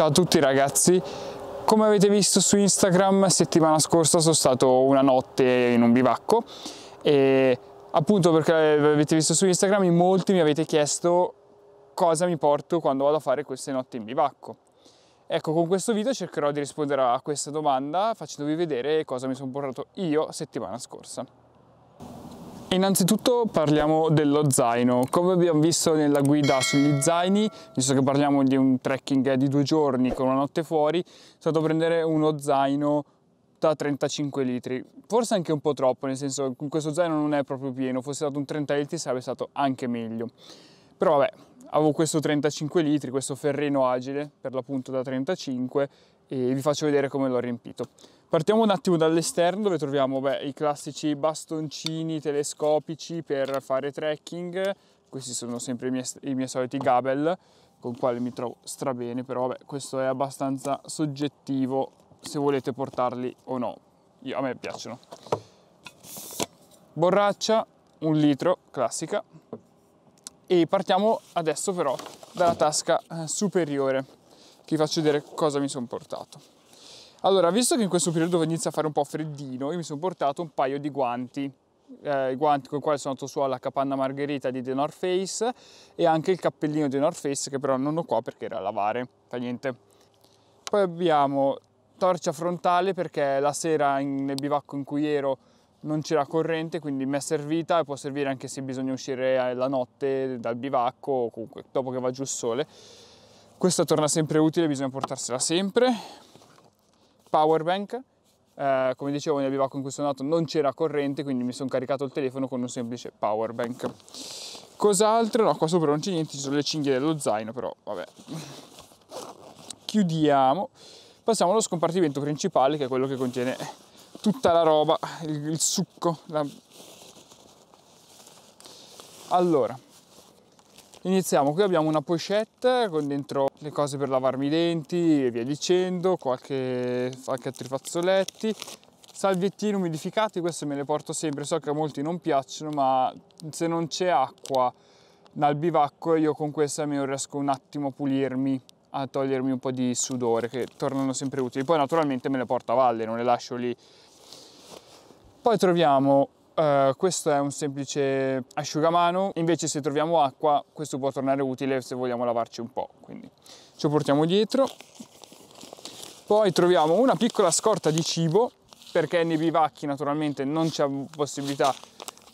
Ciao a tutti ragazzi, come avete visto su Instagram settimana scorsa sono stato una notte in un bivacco e appunto perché avete visto su Instagram in molti mi avete chiesto cosa mi porto quando vado a fare queste notti in bivacco. Ecco, con questo video cercherò di rispondere a questa domanda facendovi vedere cosa mi sono portato io settimana scorsa. Innanzitutto parliamo dello zaino. Come abbiamo visto nella guida sugli zaini, visto che parliamo di un trekking di due giorni con una notte fuori, sono stato a prendere uno zaino da 35 litri. Forse anche un po' troppo, nel senso che questo zaino non è proprio pieno, fosse stato un 30 litri sarebbe stato anche meglio. Però vabbè, avevo questo 35 litri, questo ferrino agile, per l'appunto da 35, e vi faccio vedere come l'ho riempito. Partiamo un attimo dall'esterno dove troviamo beh, i classici bastoncini telescopici per fare trekking, questi sono sempre i miei, i miei soliti gabel con quali mi trovo strabene, però vabbè, questo è abbastanza soggettivo se volete portarli o no, Io, a me piacciono. Borraccia, un litro, classica, e partiamo adesso però dalla tasca eh, superiore, che vi faccio vedere cosa mi sono portato. Allora, visto che in questo periodo inizia a fare un po' freddino, io mi sono portato un paio di guanti, eh, i guanti con i quali sono andato su alla capanna margherita di The North Face e anche il cappellino di The North Face che però non ho qua perché era a lavare, fa niente. Poi abbiamo torcia frontale perché la sera in, nel bivacco in cui ero non c'era corrente, quindi mi è servita e può servire anche se bisogna uscire la notte dal bivacco o comunque dopo che va giù il sole. Questa torna sempre utile, bisogna portarsela sempre power bank. Eh, come dicevo nel bivacco in cui sono andato non c'era corrente, quindi mi sono caricato il telefono con un semplice power bank. Cos'altro? No, qua sopra non c'è niente, ci sono le cinghie dello zaino, però vabbè. Chiudiamo. Passiamo allo scompartimento principale, che è quello che contiene tutta la roba, il, il succo. La... Allora, Iniziamo, qui abbiamo una pochette con dentro le cose per lavarmi i denti e via dicendo, qualche, qualche altri fazzoletti, salviettini umidificati, queste me le porto sempre, so che a molti non piacciono, ma se non c'è acqua dal bivacco io con queste almeno riesco un attimo a pulirmi, a togliermi un po' di sudore che tornano sempre utili. Poi naturalmente me le porto a valle, non le lascio lì. Poi troviamo Uh, questo è un semplice asciugamano, invece se troviamo acqua questo può tornare utile se vogliamo lavarci un po', quindi lo portiamo dietro. Poi troviamo una piccola scorta di cibo, perché nei bivacchi naturalmente non c'è possibilità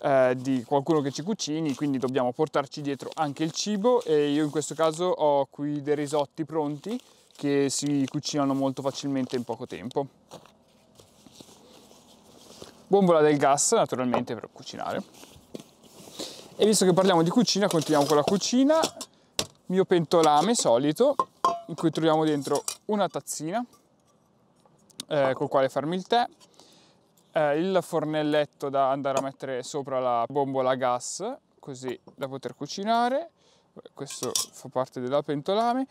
uh, di qualcuno che ci cucini, quindi dobbiamo portarci dietro anche il cibo e io in questo caso ho qui dei risotti pronti che si cucinano molto facilmente in poco tempo bombola del gas naturalmente per cucinare. E visto che parliamo di cucina continuiamo con la cucina. Mio pentolame solito in cui troviamo dentro una tazzina eh, col quale farmi il tè eh, il fornelletto da andare a mettere sopra la bombola a gas così da poter cucinare. Questo fa parte del pentolame.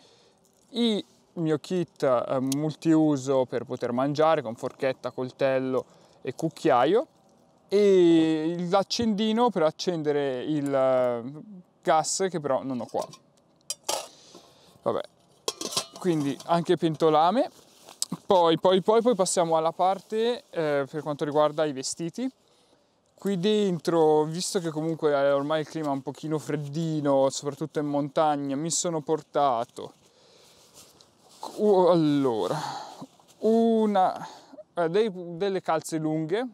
Il mio kit eh, multiuso per poter mangiare con forchetta, coltello e cucchiaio e l'accendino per accendere il eh, gas che però non ho qua. Vabbè, quindi anche pentolame. Poi, poi, poi, poi passiamo alla parte eh, per quanto riguarda i vestiti. Qui dentro, visto che comunque ormai il clima è un pochino freddino, soprattutto in montagna, mi sono portato allora una eh, dei, delle calze lunghe,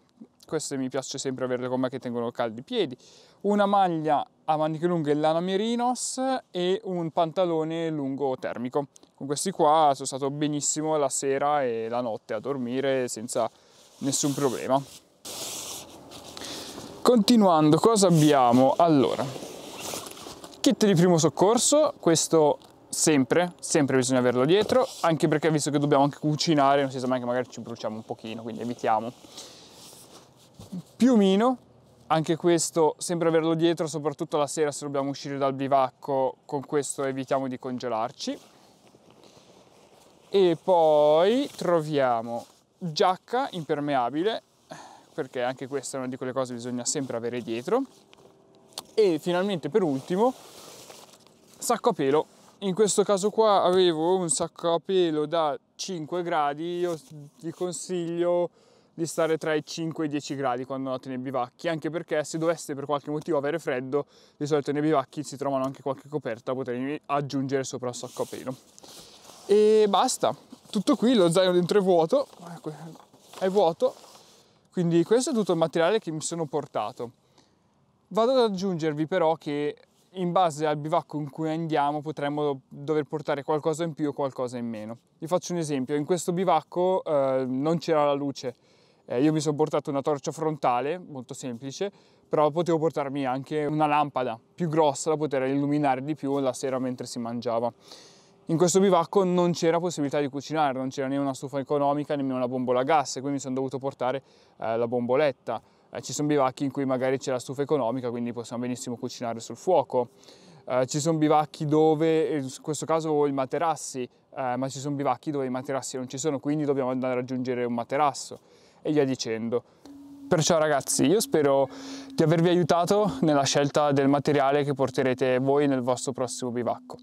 queste mi piace sempre averle con me che tengono caldi i piedi, una maglia a maniche lunghe lana merinos e un pantalone lungo termico. Con questi qua sono stato benissimo la sera e la notte a dormire senza nessun problema. Continuando, cosa abbiamo? Allora, kit di primo soccorso, questo sempre, sempre bisogna averlo dietro, anche perché visto che dobbiamo anche cucinare, non si sa mai che magari ci bruciamo un pochino, quindi evitiamo. Piumino, anche questo sempre averlo dietro, soprattutto la sera se dobbiamo uscire dal bivacco, con questo evitiamo di congelarci. E poi troviamo giacca impermeabile, perché anche questa è una di quelle cose che bisogna sempre avere dietro. E finalmente per ultimo, sacco a pelo in questo caso qua avevo un sacco a pelo da 5 gradi, io vi consiglio di stare tra i 5 e i 10 gradi quando andate nei bivacchi, anche perché se doveste per qualche motivo avere freddo, di solito nei bivacchi si trovano anche qualche coperta poter aggiungere sopra il sacco a pelo. E basta, tutto qui, lo zaino dentro è vuoto, è vuoto, quindi questo è tutto il materiale che mi sono portato. Vado ad aggiungervi però che in base al bivacco in cui andiamo potremmo dover portare qualcosa in più o qualcosa in meno. Vi faccio un esempio, in questo bivacco eh, non c'era la luce, eh, io mi sono portato una torcia frontale, molto semplice, però potevo portarmi anche una lampada più grossa da poter illuminare di più la sera mentre si mangiava. In questo bivacco non c'era possibilità di cucinare, non c'era né una stufa economica nemmeno una bombola a gas, quindi mi sono dovuto portare eh, la bomboletta. Eh, ci sono bivacchi in cui magari c'è la stufa economica, quindi possiamo benissimo cucinare sul fuoco. Eh, ci sono bivacchi dove, in questo caso i materassi, eh, ma ci sono bivacchi dove i materassi non ci sono, quindi dobbiamo andare a raggiungere un materasso e via dicendo. Perciò ragazzi io spero di avervi aiutato nella scelta del materiale che porterete voi nel vostro prossimo bivacco.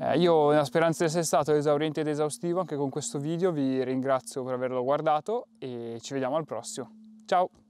Eh, io nella speranza di essere stato esauriente ed esaustivo anche con questo video vi ringrazio per averlo guardato e ci vediamo al prossimo. Ciao!